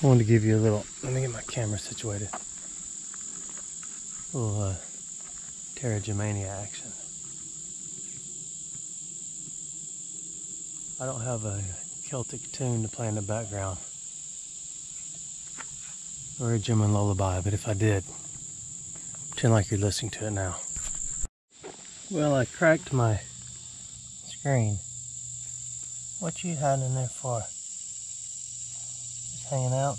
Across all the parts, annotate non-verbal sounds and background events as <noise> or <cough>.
I wanted to give you a little, let me get my camera situated. A little uh, Terragemania action. I don't have a Celtic tune to play in the background. Or a German lullaby, but if I did, pretend like you're listening to it now. Well, I cracked my screen. What you hiding in there for? Hanging out?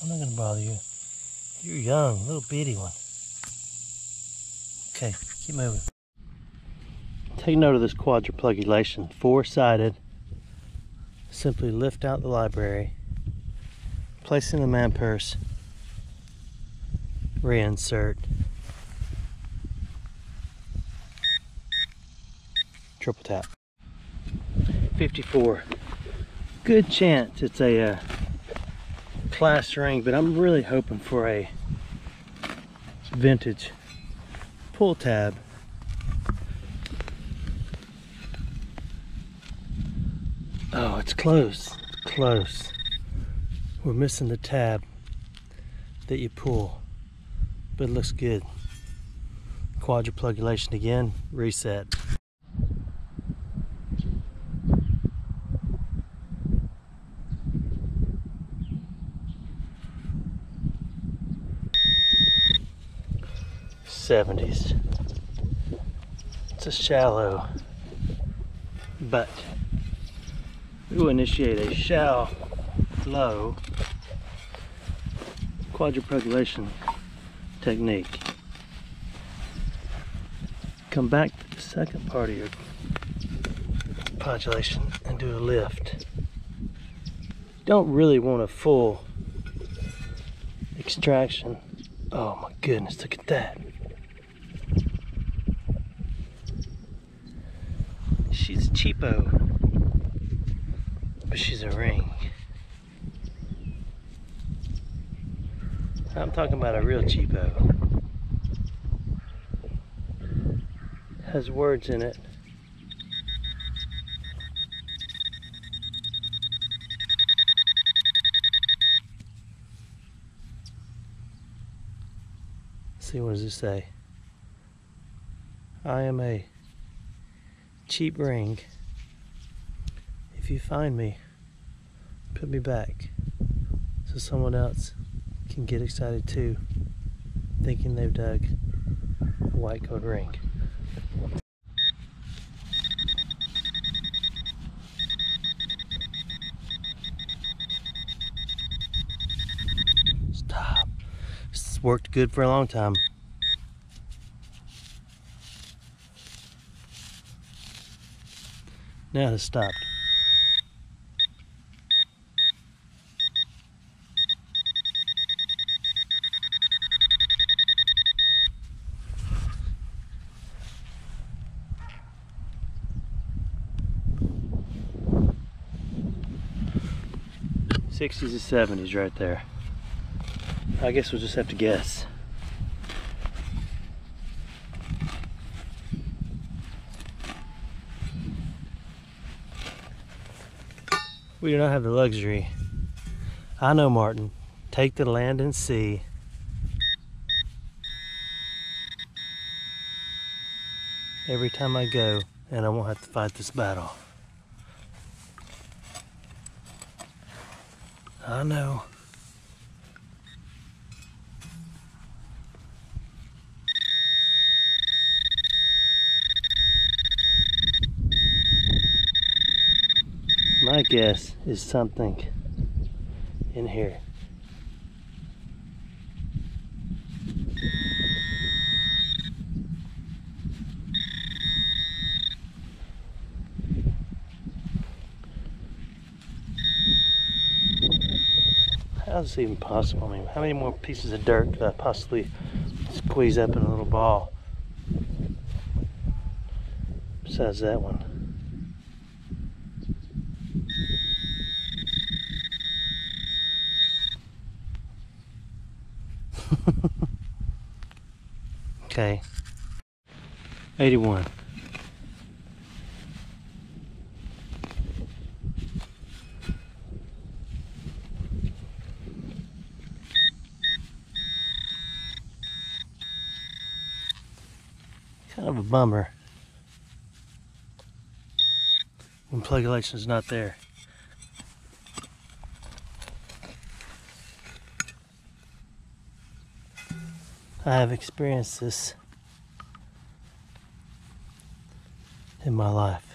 I'm not gonna bother you. You're young, little bitty one. Okay, keep moving. Take note of this quadruplegulation, four-sided. Simply lift out the library, place in the man purse, reinsert, triple tap. 54. Good chance it's a uh, class ring, but I'm really hoping for a vintage pull tab. Oh, it's close, close. We're missing the tab that you pull, but it looks good. Quadruplegulation again, reset. Seventies. It's a shallow, but we will initiate a shallow low quadruplegulation technique. Come back to the second part of your podulation and do a lift. Don't really want a full extraction. Oh my goodness, look at that. She's a cheapo, but she's a ring. I'm talking about a real cheapo. Has words in it. see what does it say? I am a cheap ring. If you find me, put me back so someone else can get excited too, thinking they've dug a white coat ring. Stop. This worked good for a long time. Now it's stopped. Sixties and seventies right there. I guess we'll just have to guess. We do not have the luxury. I know, Martin. Take the land and sea. Every time I go, and I won't have to fight this battle. I know. My guess is something in here. How's this even possible? I mean, how many more pieces of dirt could I possibly squeeze up in a little ball? Besides that one. <laughs> okay. 81. Kind of a bummer when plug license is not there. I have experienced this in my life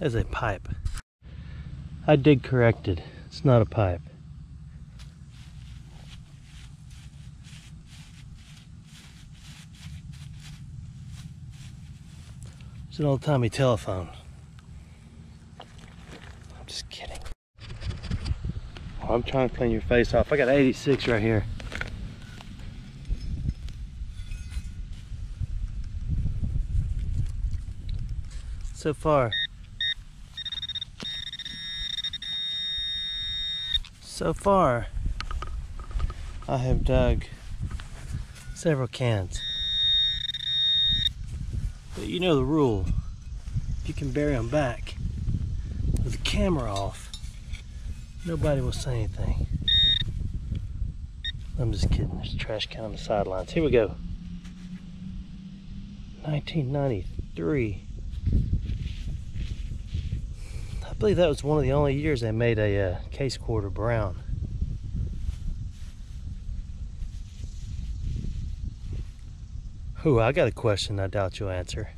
as a pipe. I did correct it. It's not a pipe. It's an old-timey telephone. I'm just kidding. I'm trying to clean your face off. I got 86 right here. So far. So far, I have dug several cans. But you know the rule. If you can bury them back with the camera off, nobody will say anything. I'm just kidding. There's a trash can on the sidelines. Here we go. 1993. I believe that was one of the only years they made a uh, case quarter brown. Ooh, I got a question I doubt you'll answer.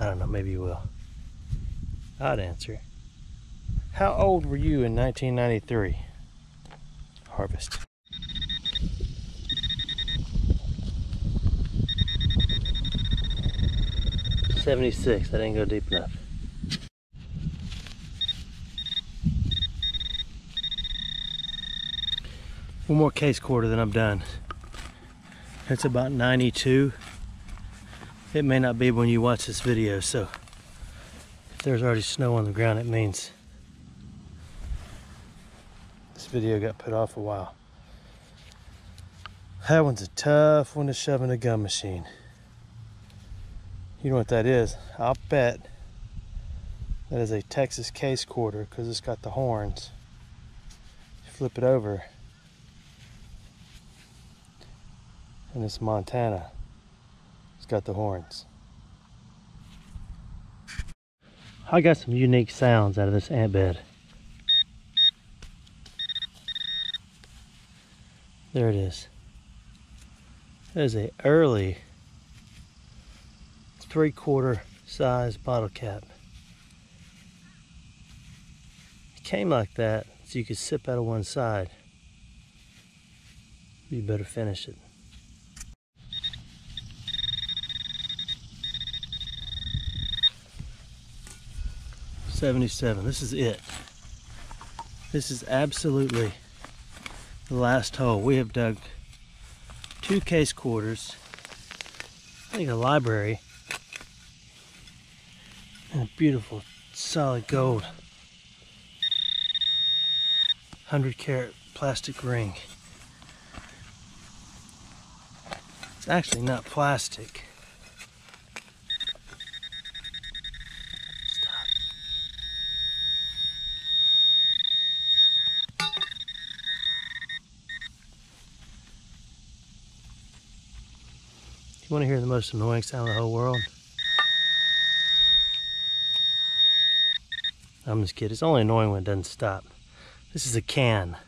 I don't know, maybe you will. I'd answer. How old were you in 1993? Harvest. Seventy-six. That didn't go deep enough. One more case quarter, then I'm done. It's about 92 it may not be when you watch this video so if there's already snow on the ground it means this video got put off a while. That one's a tough one to shove in a gum machine. You know what that is? I'll bet that is a Texas case quarter because it's got the horns. Flip it over and it's Montana it's got the horns. I got some unique sounds out of this ant bed. There it is. There's a early three quarter size bottle cap. It came like that so you could sip out of one side. You better finish it. 77. This is it. This is absolutely the last hole. We have dug two case quarters, I think a library, and a beautiful solid gold 100 carat plastic ring. It's actually not plastic. You want to hear the most annoying sound in the whole world? I'm just kidding. It's only annoying when it doesn't stop. This is a can.